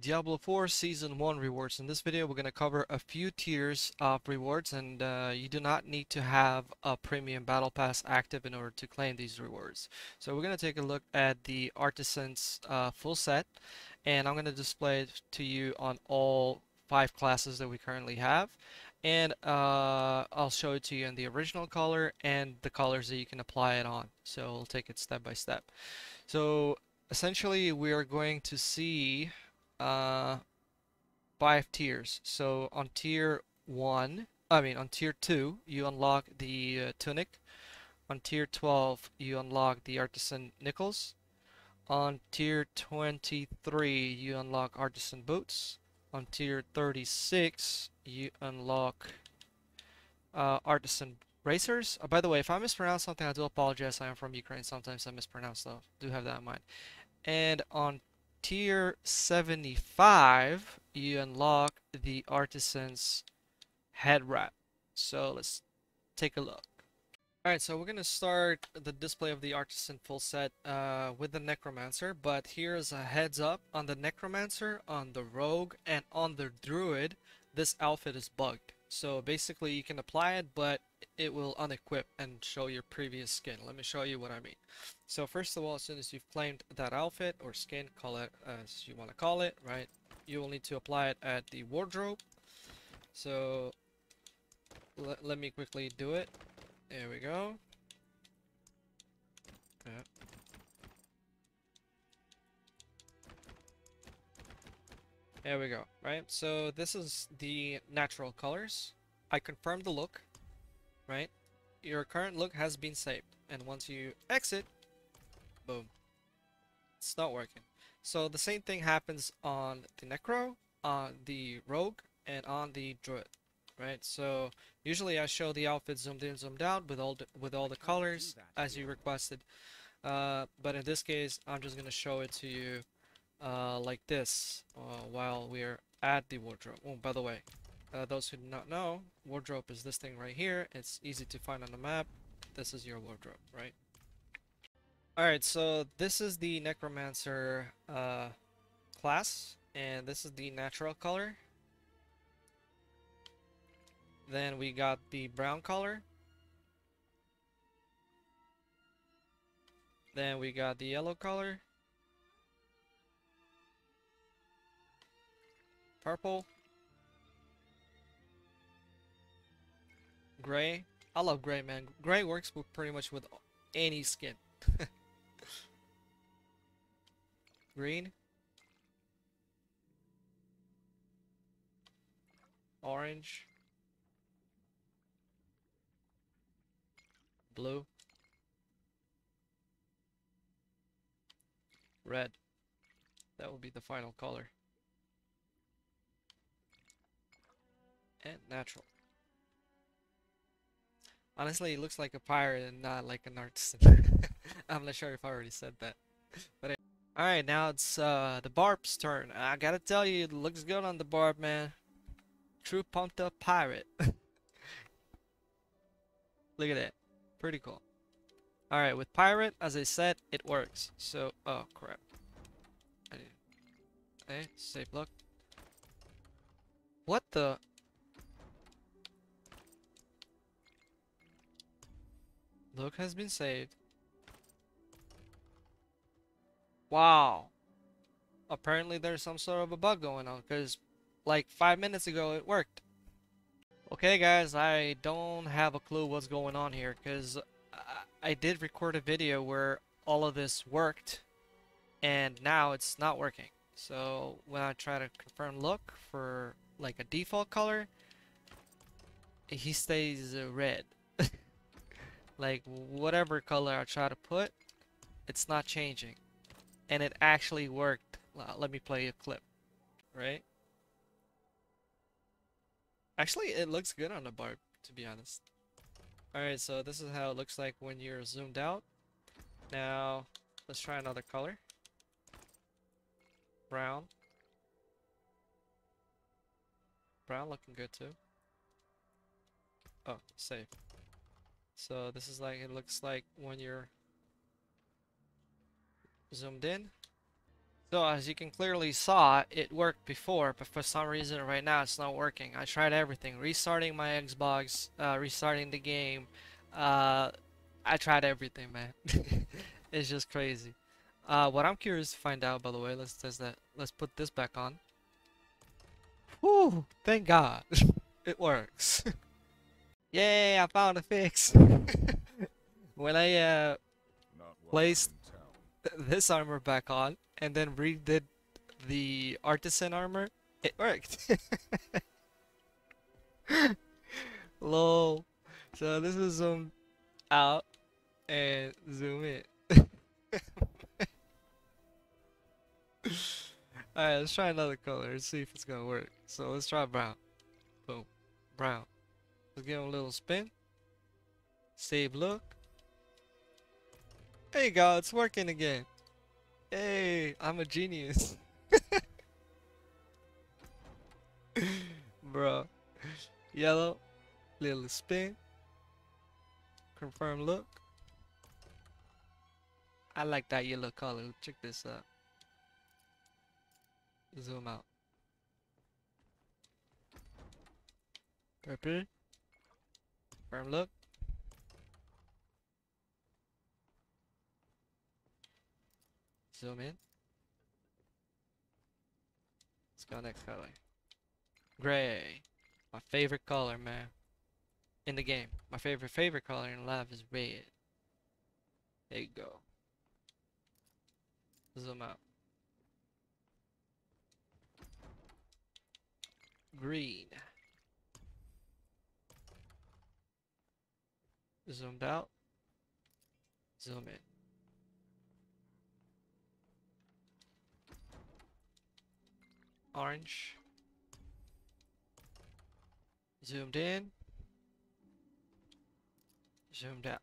Diablo 4 Season 1 rewards. In this video, we're going to cover a few tiers of rewards, and uh, you do not need to have a premium battle pass active in order to claim these rewards. So we're going to take a look at the Artisan's uh, full set, and I'm going to display it to you on all five classes that we currently have. And uh, I'll show it to you in the original color and the colors that you can apply it on. So we'll take it step by step. So essentially, we are going to see uh, five tiers. So on tier one, I mean on tier two, you unlock the uh, tunic. On tier 12, you unlock the artisan knickers. On tier 23, you unlock artisan boots. On tier 36, you unlock uh, artisan bracers. Uh, by the way, if I mispronounce something, I do apologize. I am from Ukraine. Sometimes I mispronounce stuff. Do have that in mind. And on tier 75, you unlock the Artisan's head wrap. So let's take a look. Alright, so we're going to start the display of the Artisan full set uh, with the Necromancer, but here's a heads up on the Necromancer, on the Rogue, and on the Druid, this outfit is bugged. So basically you can apply it, but it will unequip and show your previous skin. Let me show you what I mean. So first of all, as soon as you've claimed that outfit or skin, call it as you want to call it, right? You will need to apply it at the wardrobe. So let me quickly do it. There we go. Yeah. There we go, right? So this is the natural colors. I confirmed the look, right? Your current look has been saved. And once you exit, boom. It's not working. So the same thing happens on the Necro, on the Rogue, and on the Druid, right? So usually I show the outfit zoomed in, zoomed out with all the, with all the colors as you requested. Uh, but in this case, I'm just gonna show it to you uh, like this uh, while we're at the wardrobe. Oh, by the way, uh, those who do not know, wardrobe is this thing right here. It's easy to find on the map. This is your wardrobe, right? Alright, so this is the Necromancer uh, class, and this is the natural color. Then we got the brown color. Then we got the yellow color. Purple. Gray. I love gray, man. Gray works with pretty much with any skin. Green. Orange. Blue. Red. That will be the final color. And natural. Honestly, it looks like a pirate and not like an artisan. I'm not sure if I already said that. But anyway. Alright, now it's uh, the Barb's turn. I gotta tell you, it looks good on the Barb, man. True pumped up pirate. Look at that. Pretty cool. Alright, with pirate, as I said, it works. So, oh crap. Hey, save look. What the? Look has been saved. Wow. Apparently there's some sort of a bug going on because like five minutes ago it worked. Okay guys, I don't have a clue what's going on here because I, I did record a video where all of this worked and now it's not working. So when I try to confirm look for like a default color, he stays red like whatever color I try to put it's not changing. And it actually worked. Let me play a clip right? Actually it looks good on the barb to be honest. Alright so this is how it looks like when you're zoomed out. Now let's try another color. Brown. Brown looking good too. Oh save so this is like, it looks like when you're zoomed in. So as you can clearly saw, it worked before, but for some reason right now it's not working. I tried everything, restarting my Xbox, uh, restarting the game. Uh, I tried everything, man. it's just crazy. Uh, what I'm curious to find out, by the way, let's test that. Let's put this back on. Whew! Thank God, it works. Yay! I found a fix. when I uh placed this armor back on and then redid the artisan armor, it worked. Lol. So this is zoom out and zoom in. Alright, let's try another color. Let's see if it's gonna work. So let's try brown. Boom. Brown. Give him a little spin. Save look. There you go, it's working again. Hey, I'm a genius. Bro. Yellow. Little spin. Confirm look. I like that yellow color. Check this out. Zoom out. Purple. Firm look. Zoom in. Let's go next color. Gray. My favorite color, man. In the game. My favorite favorite color in life is red. There you go. Zoom out. Green. Zoomed out. Zoom in. Orange. Zoomed in. Zoomed out.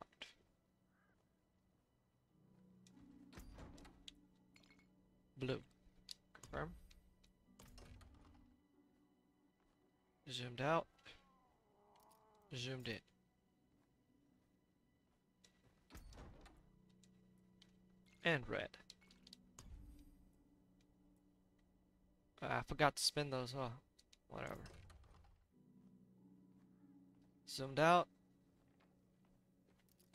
Blue. Confirm. Zoomed out. Zoomed in. And red. Uh, I forgot to spin those. Oh, whatever. Zoomed out.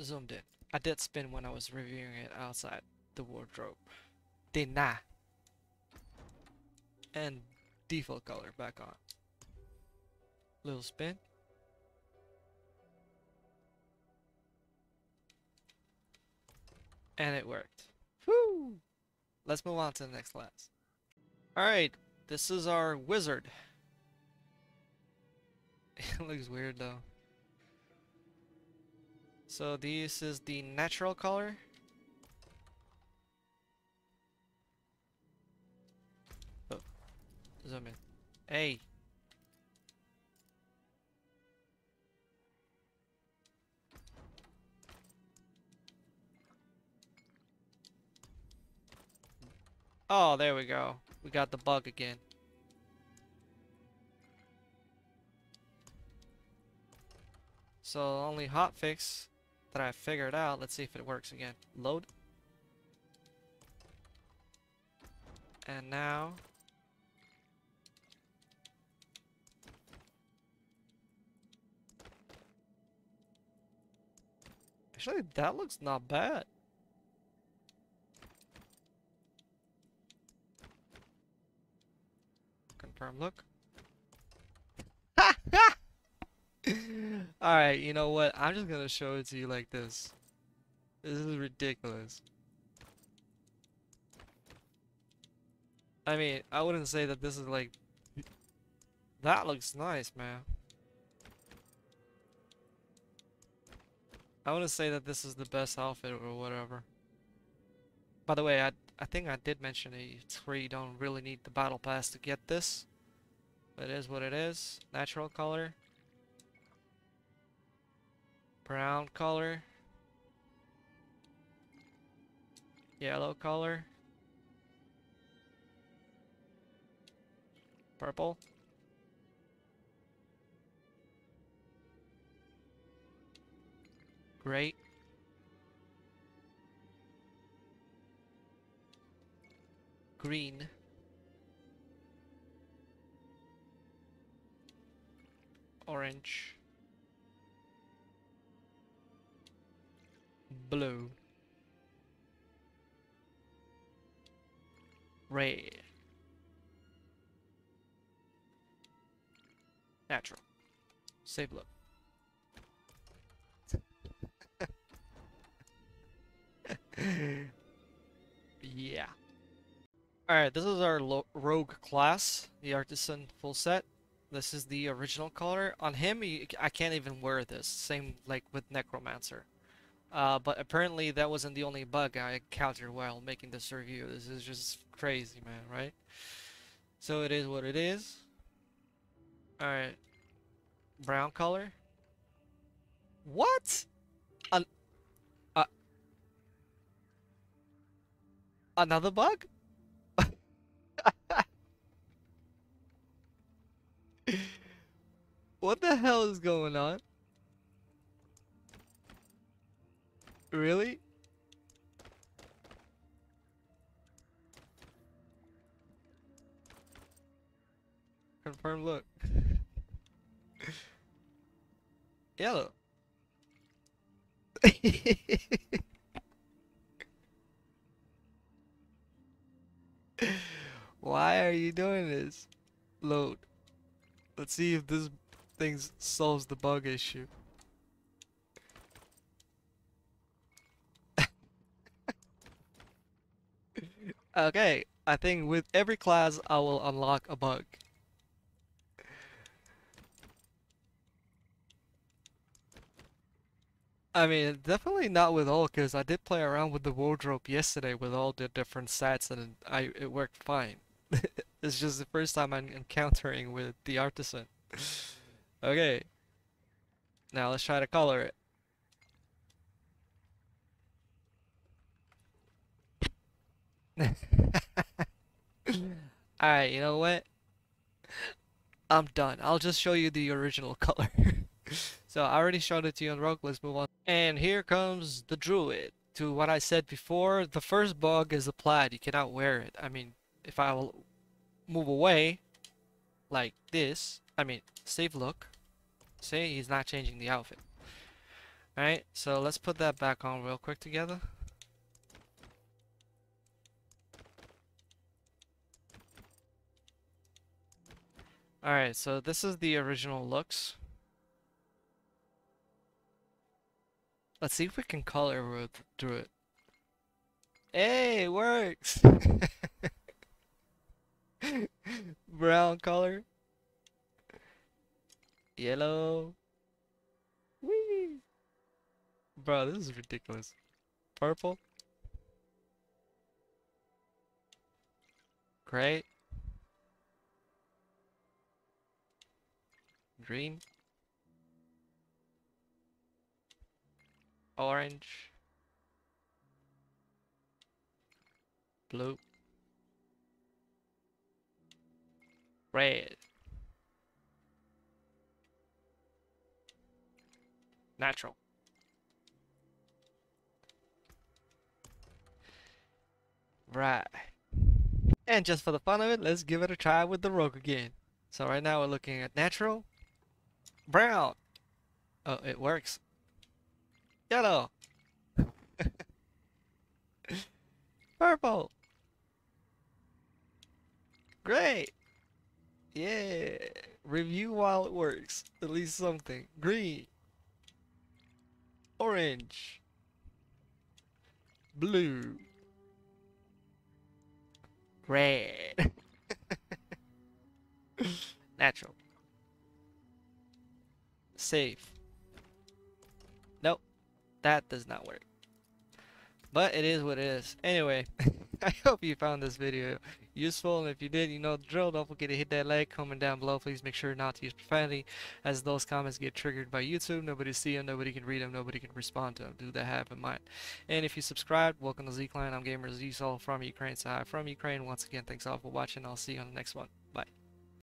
Zoomed in. I did spin when I was reviewing it outside the wardrobe. Did not. And default color back on. Little spin. And it worked. Let's move on to the next class. Alright, this is our wizard. it looks weird though. So this is the natural color. Oh, zoom in. Hey. Oh, there we go. We got the bug again. So only hotfix that I figured out, let's see if it works again. Load. And now Actually, that looks not bad. confirm look. Alright, you know what? I'm just gonna show it to you like this. This is ridiculous. I mean, I wouldn't say that this is like... That looks nice, man. I wouldn't say that this is the best outfit or whatever. By the way, I I think I did mention free. You don't really need the battle pass to get this. But it is what it is. Natural color. Brown color. Yellow color. Purple. Great. green, orange, blue, red, natural, save look. yeah. Alright, this is our rogue class, the artisan full set. This is the original color. On him, I can't even wear this. Same like with Necromancer. Uh, but apparently that wasn't the only bug I encountered while making this review. This is just crazy, man, right? So it is what it is. Alright. Brown color. What? An uh, another bug? what the hell is going on? Really? Confirm look. Yellow. Why are you doing this? Load. Let's see if this thing solves the bug issue. okay, I think with every class I will unlock a bug. I mean, definitely not with all, because I did play around with the wardrobe yesterday with all the different sets, and I it worked fine. it's just the first time I'm encountering with the artisan. okay. Now let's try to color it. Alright, you know what? I'm done. I'll just show you the original color. so I already showed it to you on Rogue. Let's move on. And here comes the Druid. To what I said before, the first bug is the plaid. You cannot wear it. I mean, if I will move away like this, I mean, save look. See, he's not changing the outfit. Alright, so let's put that back on real quick together. Alright, so this is the original looks. Let's see if we can color through it. Hey, it works! Brown color. Yellow. Whee! Bro, this is ridiculous. Purple. Great. Green. Orange. Blue. Red. Natural. Right. And just for the fun of it, let's give it a try with the rogue again. So right now we're looking at natural, brown. Oh, it works. Yellow. Purple. Great. Yeah. Review while it works. At least something. Green. Orange. Blue. Red. Natural. Safe. Nope. That does not work. But it is what it is. Anyway, I hope you found this video useful. And if you did, you know the drill. Don't forget to hit that like, comment down below. Please make sure not to use profanity, as those comments get triggered by YouTube. Nobody see them, nobody can read them, nobody can respond to them. Do that have in mind. And if you subscribed, welcome to Z Clan. I'm Gamer Z from Ukraine. So hi from Ukraine. Once again, thanks all for watching. I'll see you on the next one.